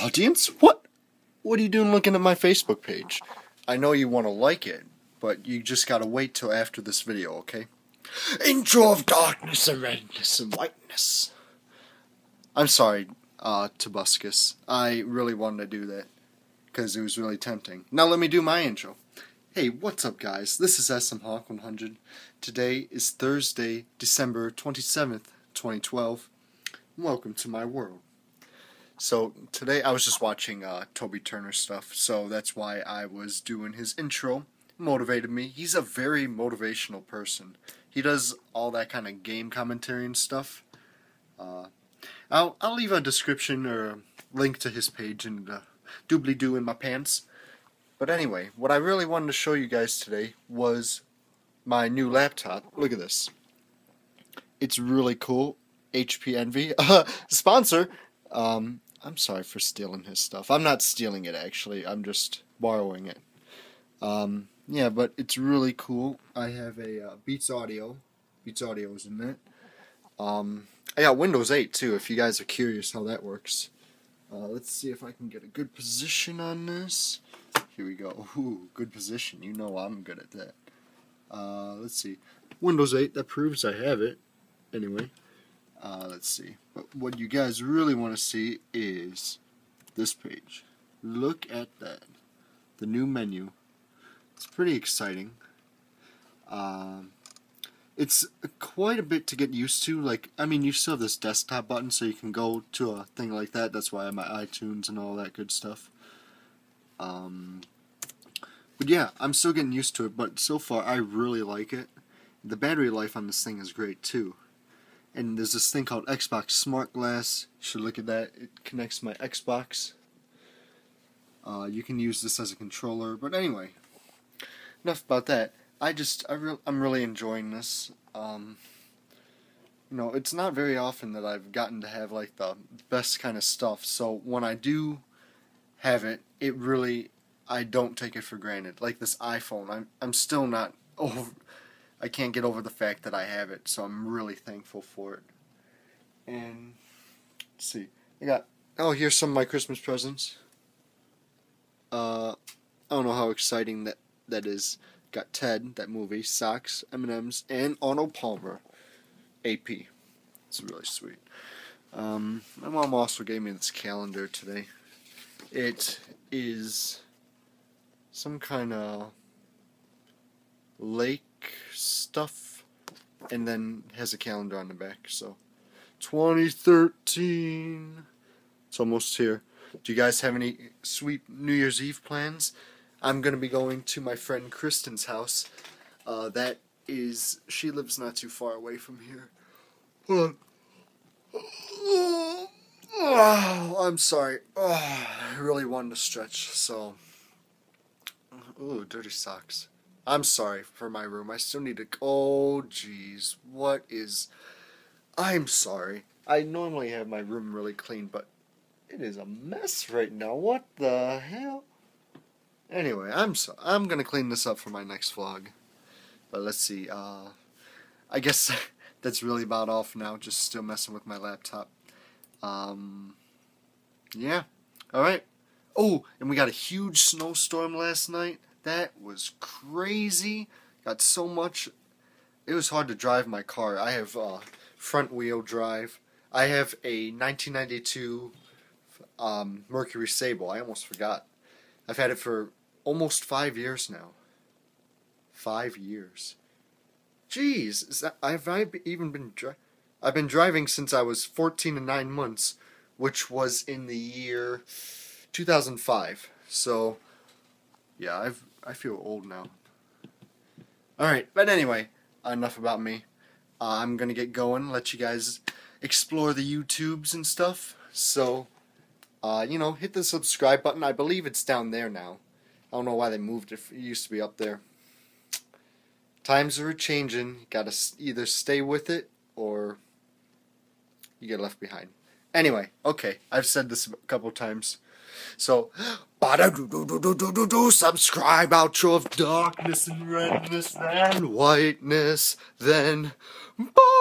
Audience? What? What are you doing looking at my Facebook page? I know you want to like it, but you just gotta wait till after this video, okay? Intro of darkness and redness and whiteness. I'm sorry, uh, Tobuscus. I really wanted to do that because it was really tempting. Now let me do my intro. Hey, what's up, guys? This is SM Hawk 100. Today is Thursday, December 27th, 2012. Welcome to my world. So today I was just watching uh, Toby Turner stuff, so that's why I was doing his intro. Motivated me. He's a very motivational person. He does all that kind of game commentary and stuff. Uh, I'll I'll leave a description or link to his page and the doobly doo in my pants. But anyway, what I really wanted to show you guys today was my new laptop. Look at this. It's really cool. HP Envy uh, sponsor. Um, I'm sorry for stealing his stuff. I'm not stealing it actually. I'm just borrowing it. Um, yeah, but it's really cool. I have a uh, Beats Audio. Beats Audio is in it. Um, I got Windows 8 too. If you guys are curious how that works. Uh, let's see if I can get a good position on this. Here we go. Ooh, good position. You know I'm good at that. Uh, let's see. Windows 8. That proves I have it. Anyway. Uh, let's see. But what you guys really want to see is this page. Look at that. The new menu. It's pretty exciting. Um, it's quite a bit to get used to. Like, I mean, you still have this desktop button, so you can go to a thing like that. That's why I have my iTunes and all that good stuff. Um, but yeah, I'm still getting used to it. But so far, I really like it. The battery life on this thing is great too and there's this thing called Xbox Smart Glass. You should look at that. It connects my Xbox. Uh, you can use this as a controller, but anyway, enough about that. I just I re- I'm really enjoying this. Um, you know, it's not very often that I've gotten to have like the best kind of stuff. So when I do have it, it really I don't take it for granted. Like this iPhone, I'm I'm still not over I can't get over the fact that I have it, so I'm really thankful for it. And see, I got oh here's some of my Christmas presents. Uh, I don't know how exciting that that is. Got Ted, that movie, socks, M and M's, and Arnold Palmer, AP. It's really sweet. Um, my mom also gave me this calendar today. It is some kind of lake stuff, and then has a calendar on the back. So, 2013. It's almost here. Do you guys have any sweet New Year's Eve plans? I'm gonna be going to my friend Kristen's house. Uh, that is, she lives not too far away from here. Hold on. Oh, I'm sorry. Oh, I really wanted to stretch, so. Ooh, dirty socks. I'm sorry for my room. I still need to. Oh, jeez. What is. I'm sorry. I normally have my room really clean, but it is a mess right now. What the hell? Anyway, I'm so I'm gonna clean this up for my next vlog. But let's see. Uh, I guess that's really about all for now. Just still messing with my laptop. Um, yeah. All right. Oh, and we got a huge snowstorm last night. That was crazy. Got so much. It was hard to drive my car. I have uh, front wheel drive. I have a 1992 um, Mercury Sable. I almost forgot. I've had it for almost five years now. Five years. Jeez, is that, have I even been dri- I've been driving since I was 14 and 9 months, which was in the year 2005. So, yeah, I've I feel old now. Alright, but anyway, enough about me. Uh, I'm gonna get going, let you guys explore the YouTubes and stuff. So, uh, you know, hit the subscribe button. I believe it's down there now. I don't know why they moved it. It used to be up there. Times are changing. You gotta either stay with it or you get left behind. Anyway, okay, I've said this a couple times. So, subscribe outro of darkness and redness and whiteness, then. Bye.